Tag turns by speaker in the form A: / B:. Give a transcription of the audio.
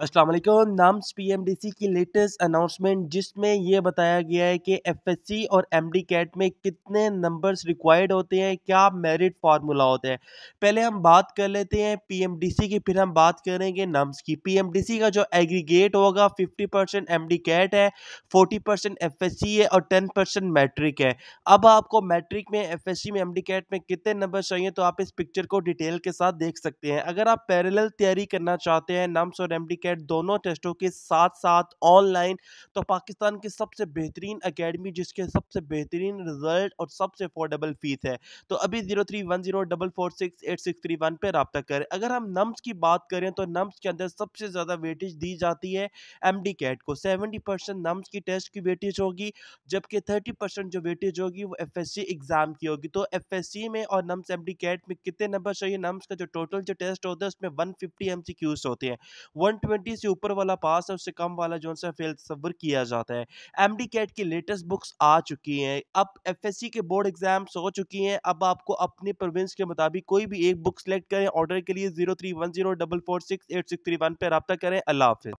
A: अस्सलाम वालेकुम। NUMS PMDC की लेटेस्ट अनाउंसमेंट जिसमें यह बताया गया है कि एफएससी और एमडी कैट में कितने नंबर्स रिक्वायर्ड होते हैं, क्या मेरिट फार्मूला होता है। पहले हम बात कर लेते हैं पीएमडीसी की, फिर हम बात करेंगे नम्स की। पीएमडीसी का जो एग्रीगेट होगा 50 परसेंट एम कैट है 40 परसेंट है और 10 परसेंट मैट्रिक है। अब आपको मैट्रिक में एफएससी में एमडी कैट में कितने नंबर चाहिए तो आप इस पिक्चर को डिटेल के साथ देख सकते हैं। अगर आप पैरेलल तैयारी करना चाहते हैं नम्स और एमडी कैट दोनों टेस्टों के साथ साथ ऑनलाइन। तो पाकिस्तान की सबसे बेहतरीन अकेडमी, जिसके सबसे बेहतरीन रिज़ल्ट और सबसे अफोर्डेबल फ़ीस है तो अभी zero three one zero double four six eight six three one पर रब्ता करें। अगर हम नम्स की बात करें तो नम्स के अंदर सबसे ज़्यादा वेटेज दी जाती है एम डी कैट को। सेवेंटी परसेंट नम्स की टेस्ट की वेटेज होगी, जबकि थर्टी परसेंट जो वेटेज होगी, वो एफ़ एस सी एग्ज़ाम की होगी। तो एफ़ एस सी में और नम्स एम डी कैट में कितने नंबर चाहिए? नम्स का जो टोटल जो टेस्ट होता है, उसमें one fifty M C Q's होते हैं। वन ट्वेंटी से ऊपर वाला पास है, उससे कम वाला जो सा फेल तस्वर किया जाता है। एम डी कैट की लेटेस्ट बुक्स आ चुकी हैं। अब एफ़ एस सी के बोर्ड एग्ज़ाम्स हो चुकी हैं। अब आपको अपने प्रोविंस के मुताबिक कोई भी एक बुक सेलेक्ट करें ऑर्डर के लिए zero three one zero double four six eight six three one पर रबा करें। अल्लाह हाफिज़।